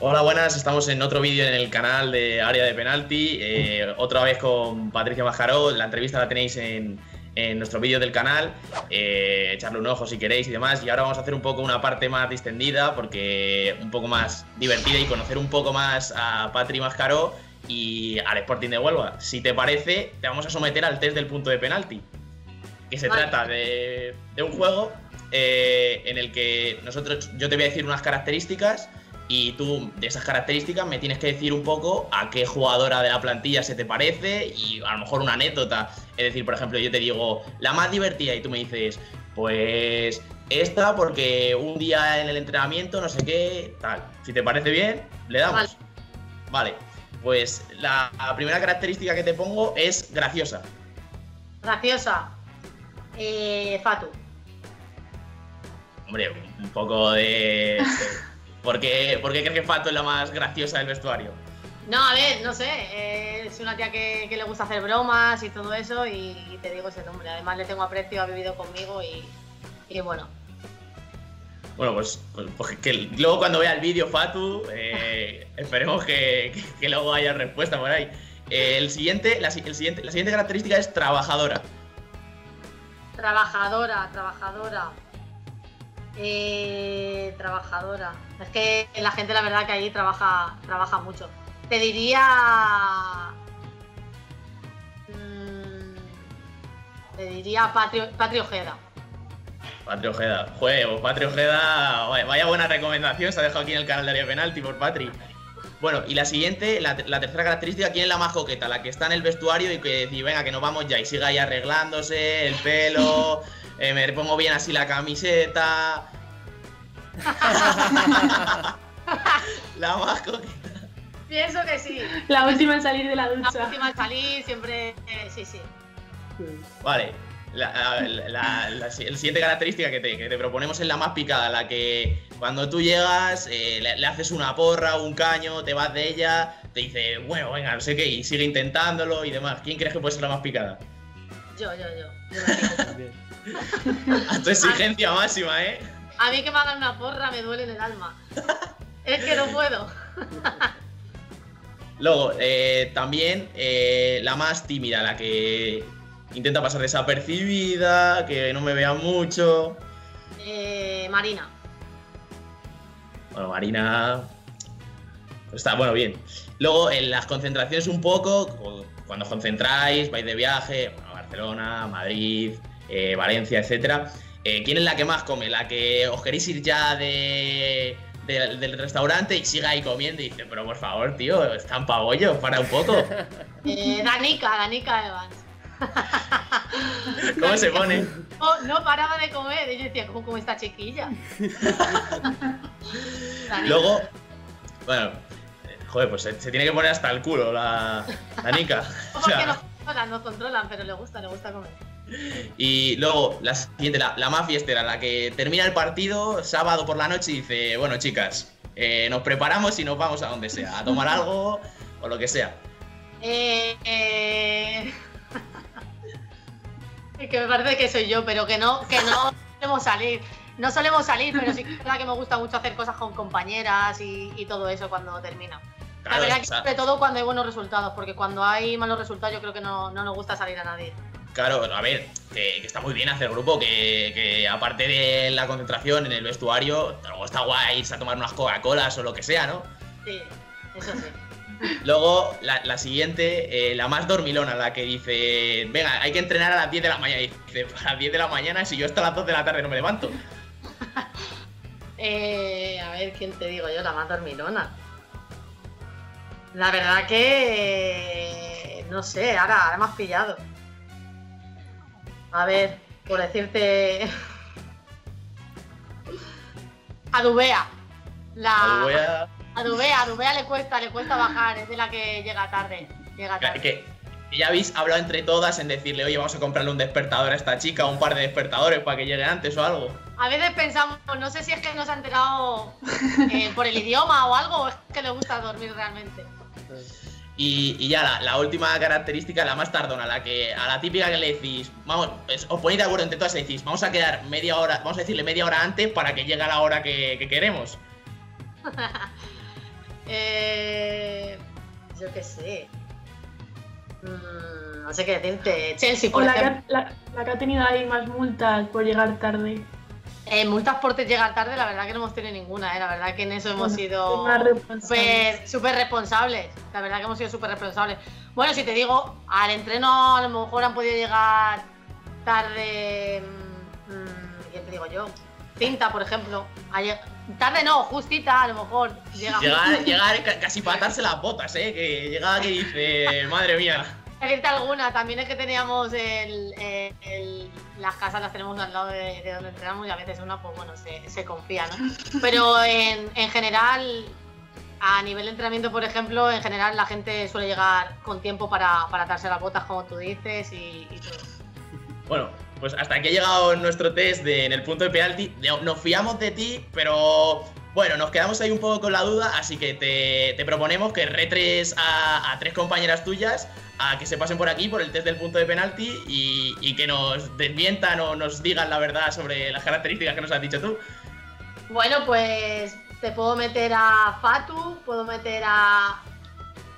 Hola, buenas. Estamos en otro vídeo en el canal de Área de Penalti. Eh, otra vez con Patricia Mascaró. La entrevista la tenéis en, nuestro vídeo del canal. Eh, echarle un ojo si queréis y demás. Y ahora vamos a hacer un poco una parte más distendida, porque un poco más divertida y conocer un poco más a Patri Mascaró y al Sporting de Huelva. Si te parece, te vamos a someter al test del punto de penalti. Que se trata de, un juego eh, en el que nosotros, yo te voy a decir unas características y tú de esas características me tienes que decir un poco a qué jugadora de la plantilla se te parece y a lo mejor una anécdota. Es decir, por ejemplo, yo te digo la más divertida y tú me dices, pues esta porque un día en el entrenamiento no sé qué, tal. Si te parece bien, le damos. Vale. Pues la primera característica que te pongo es graciosa. Graciosa. Eh, Fatu. Hombre, un poco de. ¿Por qué, crees que Fatu es la más graciosa del vestuario? No, a ver, no sé. Eh, es una tía que, le gusta hacer bromas y todo eso, y te digo ese nombre. Además, le tengo aprecio, ha vivido conmigo y, bueno. Bueno, pues, pues, pues que luego cuando vea el vídeo, Fatu, eh, esperemos que, luego haya respuesta por ahí. Eh, el siguiente, la, siguiente, la siguiente característica es trabajadora. Trabajadora, trabajadora. Eh, trabajadora. Es que la gente, la verdad, que allí trabaja, trabaja mucho. Te diría. Mm, te diría Patrio, Patrio Ojeda. Patrio Ojeda. Ojeda. Vaya buena recomendación. Se ha dejado aquí en el canal área penalti por Patri. Bueno, y la siguiente, la, tercera característica, ¿quién es la más coqueta? La que está en el vestuario y que dice, venga, que nos vamos ya y siga ahí arreglándose, el pelo, eh, me pongo bien así la camiseta. la más coqueta. Pienso que sí. La última en salir de la ducha. La última en salir, siempre. Eh, sí, sí. Vale. La, la, siguiente característica que te, proponemos es la más picada, la que cuando tú llegas eh, le, haces una porra, un caño, te vas de ella, te dice, bueno, venga, no sé qué, y sigue intentándolo y demás. ¿Quién crees que puede ser la más picada? Yo, yo, yo. A tu exigencia máxima, ¿eh? A mí que me hagan una porra me duele en el alma. es que no puedo. Luego, eh, también eh, la más tímida, la que intenta pasar desapercibida, que no me vea mucho. Eh, Marina. Bueno, Marina. Está, bueno, bien. Luego, en las concentraciones un poco, cuando os concentráis, vais de viaje, a Barcelona, Madrid, eh, Valencia, etcétera. Eh, ¿Quién es la que más come? ¿La que os queréis ir ya de, del restaurante y siga ahí comiendo y dice, pero por favor, tío, están pabollos, para un poco? Eh, Danica, Danica Evans. ¿Cómo se pone? No, paraba de comer. Y yo decía, ¿cómo come esta chiquilla? Luego, bueno, joder, pues se, tiene que poner hasta el culo la, la Nika. Porque no controlan, no controlan, pero le gusta, le gusta comer. Y luego, la siguiente, la, la más fiestera, la que termina el partido sábado por la noche y dice, bueno, chicas, eh, nos preparamos y nos vamos a donde sea, a tomar algo o lo que sea. Eh, eh que me parece que soy yo, pero que no, que no solemos salir. No solemos salir, pero sí que es verdad que me gusta mucho hacer cosas con compañeras y, todo eso cuando termina. la verdad que sobre todo cuando hay buenos resultados, porque cuando hay malos resultados yo creo que no, no nos gusta salir a nadie. Claro, a ver, que, está muy bien hacer grupo, que, que, aparte de la concentración en el vestuario, luego está guay irse a tomar unas Coca-Colas o lo que sea, ¿no? Sí, eso sí. Luego, la, siguiente, eh, la más dormilona, la que dice, venga, hay que entrenar a las 10 de la mañana. Y dice, a las 10 de la mañana, si yo hasta las 2 de la tarde no me levanto. eh, a ver, ¿quién te digo yo? La más dormilona. La verdad que... no sé, ahora, ahora me has pillado. A ver, por decirte... Adubea. La... Adubea. A Dubea, a Dubea le cuesta, le cuesta bajar, es de la que llega tarde. Llega tarde. Que, ya habéis hablado entre todas en decirle, oye, vamos a comprarle un despertador a esta chica, un par de despertadores para que llegue antes o algo. A veces pensamos, no sé si es que nos ha enterado eh, por el idioma o algo, o es que le gusta dormir realmente. Y, ya la, última característica, la más tardona, la que a la típica que le decís, vamos, pues, os ponéis de acuerdo entre todas y decís, vamos a quedar media hora, vamos a decirle media hora antes para que llegue a la hora que, que queremos. Eh, yo qué sé. Mm, no sé qué decirte. Chelsea, por O la que, ejemplo. ha, la, la que ha tenido ahí más multas por llegar tarde. Eh, multas por llegar tarde, la verdad que no hemos tenido ninguna, ¿eh? La verdad que en eso hemos Bueno, sido súper súper responsables. La verdad que hemos sido súper responsables. Bueno, si te digo, al entreno a lo mejor han podido llegar tarde. mm, mm, ¿Qué te digo yo? Cinta, por ejemplo. Ha Tarde no, justita, a lo mejor. Llega Llegar, llegar ca- casi para atarse las botas, ¿eh? Que llega que dice, madre mía. decirte alguna, también es que teníamos el, el- el- las casas las tenemos al lado de, de donde entrenamos y a veces una pues bueno se, se confía, ¿no? Pero en, en general, a nivel de entrenamiento, por ejemplo, en general la gente suele llegar con tiempo para, para atarse las botas, como tú dices, y, y todo. Bueno, pues hasta aquí ha llegado nuestro test en el punto de penalti. Nos fiamos de ti, pero bueno, nos quedamos ahí un poco con la duda, así que te, te proponemos que retres a, a tres compañeras tuyas a que se pasen por aquí por el test del punto de penalti y, y que nos desmientan o nos digan la verdad sobre las características que nos has dicho tú. Bueno, pues te puedo meter a Fatu, puedo meter a.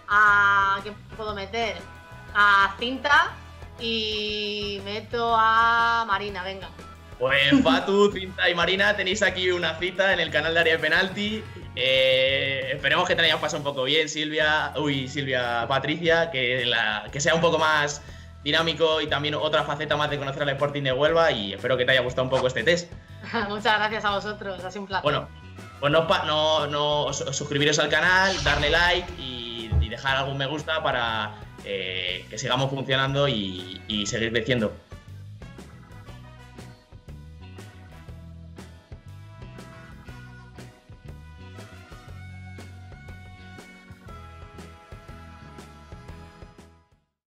a ¿Qué puedo meter? A Cinta y meto a Marina, venga. Pues Fatu, Cinta y Marina, tenéis aquí una cita en el canal de área de penalti. Eh, esperemos que te la hayas pasado un poco bien, Silvia. Uy, Silvia, Patricia, que, la- que sea un poco más dinámico y también otra faceta más de conocer al Sporting de Huelva. Y espero que te haya gustado un poco este test. Muchas gracias a vosotros, ha sido un placer. Bueno, pues no, no, no os- suscribiros al canal, darle like y, y dejar algún me gusta para eh, que sigamos funcionando y, y seguir creciendo.